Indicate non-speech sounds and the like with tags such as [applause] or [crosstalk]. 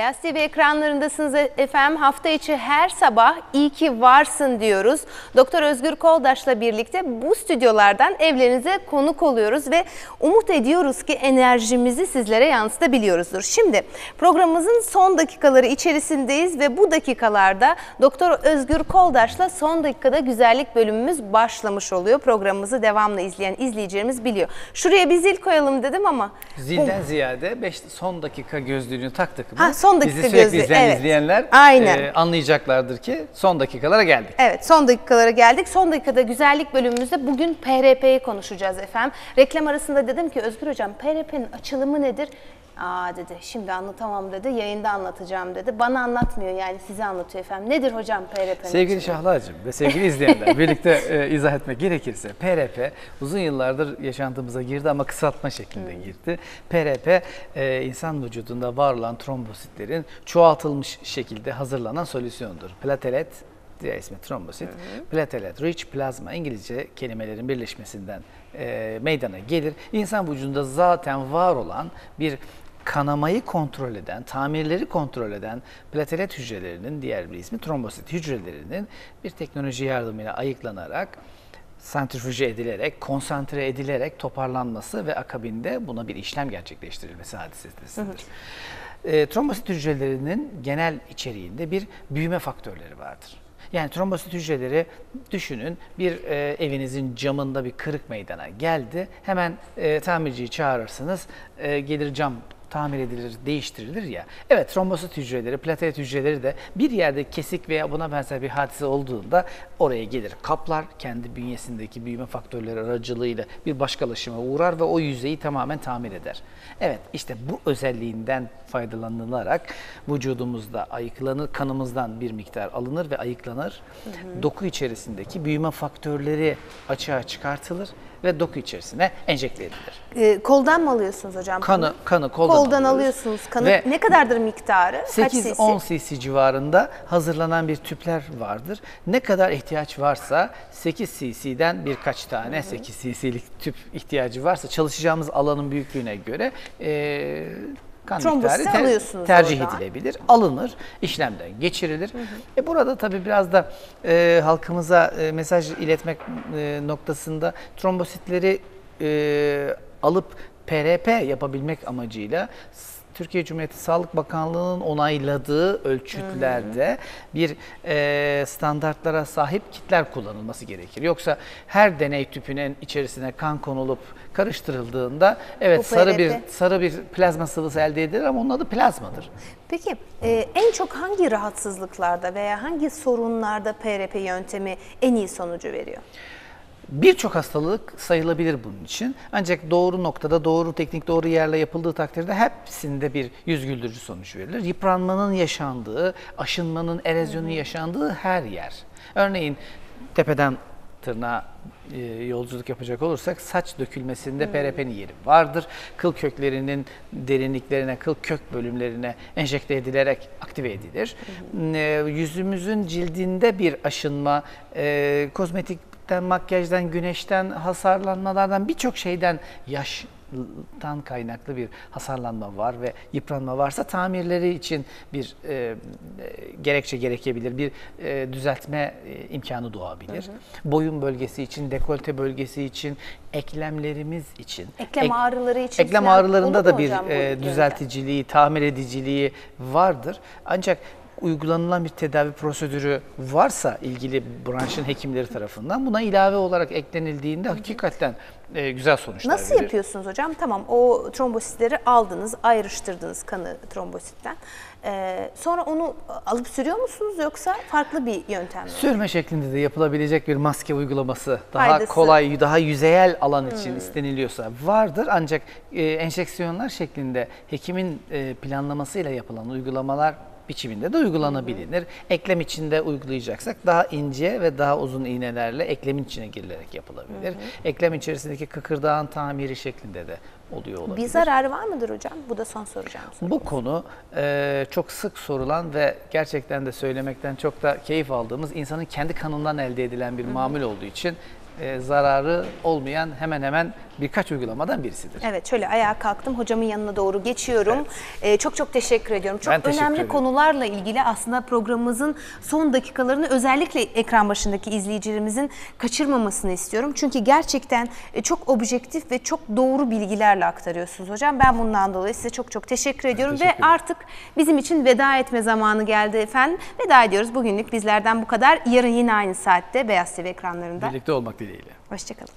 Beyaz TV ekranlarındasınız efendim. Hafta içi her sabah iyi ki varsın diyoruz. Doktor Özgür Koldaş'la birlikte bu stüdyolardan evlerinize konuk oluyoruz ve umut ediyoruz ki enerjimizi sizlere yansıtabiliyoruzdur. Şimdi programımızın son dakikaları içerisindeyiz ve bu dakikalarda Doktor Özgür Koldaş'la son dakikada güzellik bölümümüz başlamış oluyor. Programımızı devamlı izleyen izleyicilerimiz biliyor. Şuraya bir zil koyalım dedim ama Zilden ziyade 5 son dakika gözlüğünü taktık mı? Ha, son dakika Bizi sürekli gözlüğü, izleyen evet. izleyenler Aynen. e, anlayacaklardır ki son dakikalara geldik. Evet son dakikalara geldik. Son dakikada güzellik bölümümüzde bugün PRP'yi konuşacağız efendim. Reklam arasında dedim ki Özgür Hocam PRP'nin açılımı nedir? Aa dedi şimdi anlatamam dedi yayında anlatacağım dedi. Bana anlatmıyor yani size anlatıyor efendim. Nedir hocam PRP'nin Sevgili? Şahlacığım ve sevgili izleyenler [laughs] birlikte e, izah etmek gerekirse PRP uzun yıllardır yaşantımıza girdi ama kısaltma şeklinde girdi. PRP e, insan vücudunda var olan trombositlerin çoğaltılmış şekilde hazırlanan solüsyondur. Platelet diğer ismi trombosit, platelet, rich plasma İngilizce kelimelerin birleşmesinden e, meydana gelir. İnsan vücudunda zaten var olan bir kanamayı kontrol eden, tamirleri kontrol eden platelet hücrelerinin diğer bir ismi trombosit hücrelerinin bir teknoloji yardımıyla ayıklanarak santrifüje edilerek, konsantre edilerek toparlanması ve akabinde buna bir işlem gerçekleştirilmesi hadisesidir. E, trombosit hücrelerinin genel içeriğinde bir büyüme faktörleri vardır. Yani trombosit hücreleri düşünün bir e, evinizin camında bir kırık meydana geldi. Hemen e, tamirciyi çağırırsınız, e, gelir cam tamir edilir, değiştirilir ya. Evet trombosit hücreleri, platelet hücreleri de bir yerde kesik veya buna benzer bir hadise olduğunda oraya gelir. Kaplar kendi bünyesindeki büyüme faktörleri aracılığıyla bir başkalaşıma uğrar ve o yüzeyi tamamen tamir eder. Evet işte bu özelliğinden faydalanılarak vücudumuzda ayıklanır, kanımızdan bir miktar alınır ve ayıklanır. Doku içerisindeki büyüme faktörleri açığa çıkartılır ve doku içerisine enjekte edilir. Ee, koldan mı alıyorsunuz hocam? Kanı, kanı koldan, Koldan alıyoruz. alıyorsunuz kanı. Ve ne kadardır miktarı? Kaç cc? 8-10 cc civarında hazırlanan bir tüpler vardır. Ne kadar ihtiyaç varsa 8 cc'den birkaç tane 8 cc'lik tüp ihtiyacı varsa çalışacağımız alanın büyüklüğüne göre eee kan Trombositi miktarı ter- tercih oradan. edilebilir, alınır, işlemden geçirilir. E burada tabii biraz da e, halkımıza e, mesaj iletmek e, noktasında trombositleri e, alıp PRP yapabilmek amacıyla Türkiye Cumhuriyeti Sağlık Bakanlığı'nın onayladığı ölçütlerde bir e, standartlara sahip kitler kullanılması gerekir. Yoksa her deney tüpünün içerisine kan konulup karıştırıldığında evet Bu sarı bir sarı bir plazma sıvısı elde edilir ama onun adı plazmadır. Peki e, en çok hangi rahatsızlıklarda veya hangi sorunlarda PRP yöntemi en iyi sonucu veriyor? Birçok hastalık sayılabilir bunun için. Ancak doğru noktada, doğru teknik, doğru yerle yapıldığı takdirde hepsinde bir yüz güldürücü sonuç verilir. Yıpranmanın yaşandığı, aşınmanın, erozyonun yaşandığı her yer. Örneğin tepeden tırnağa e, yolculuk yapacak olursak saç dökülmesinde PRP'nin yeri vardır. Kıl köklerinin derinliklerine, kıl kök bölümlerine enjekte edilerek aktive edilir. E, yüzümüzün cildinde bir aşınma, e, kozmetikten, makyajdan, güneşten, hasarlanmalardan birçok şeyden yaştan kaynaklı bir hasarlanma var ve yıpranma varsa tamirleri için bir e, e, gerekçe gerekebilir, bir e, düzeltme e, imkanı doğabilir. Boyun bölgesi için, dekolte bölgesi için, eklemlerimiz için. Eklem Ek- ağrıları için Eklem ağrılarında da bir e, düzelticiliği, tamir ediciliği vardır. Ancak uygulanılan bir tedavi prosedürü varsa ilgili branşın hekimleri tarafından buna ilave olarak eklenildiğinde hakikaten e, güzel sonuçlar Nasıl verir. yapıyorsunuz hocam? Tamam o trombositleri aldınız, ayrıştırdınız kanı trombositten. Ee, sonra onu alıp sürüyor musunuz yoksa farklı bir yöntem mi? Sürme şeklinde de yapılabilecek bir maske uygulaması daha Faydası. Hmm. kolay, daha yüzeyel alan için isteniliyorsa vardır. Ancak e, enjeksiyonlar şeklinde hekimin e, planlamasıyla yapılan uygulamalar biçiminde de uygulanabilir. Eklem içinde uygulayacaksak daha ince ve daha uzun iğnelerle eklemin içine girilerek yapılabilir. Eklem içerisindeki kıkırdağın tamiri şeklinde de oluyor olabilir. Bir zararı var mıdır hocam? Bu da son soracağım soru. Bu konu e, çok sık sorulan ve gerçekten de söylemekten çok da keyif aldığımız insanın kendi kanından elde edilen bir mamul olduğu için e, zararı olmayan hemen hemen birkaç uygulamadan birisidir. Evet şöyle ayağa kalktım hocamın yanına doğru geçiyorum. Ee, çok çok teşekkür ediyorum. Çok Ben teşekkür önemli ederim. konularla ilgili aslında programımızın son dakikalarını özellikle ekran başındaki izleyicilerimizin kaçırmamasını istiyorum. Çünkü gerçekten e, çok objektif ve çok doğru bilgilerle aktarıyorsunuz hocam. Ben bundan dolayı size çok çok teşekkür ediyorum teşekkür ve ederim. artık bizim için veda etme zamanı geldi efendim. Veda ediyoruz bugünlük bizlerden bu kadar. Yarın yine aynı saatte Beyaz TV ekranlarında. Birlikte olmak dileğiyle. Hoşçakalın.